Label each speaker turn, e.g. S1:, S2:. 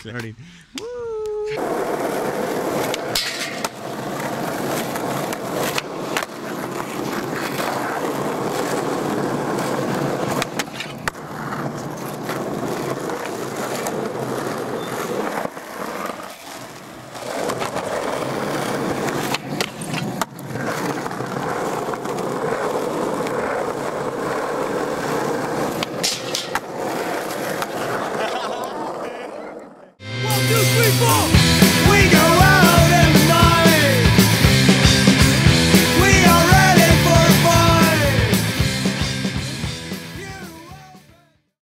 S1: starting.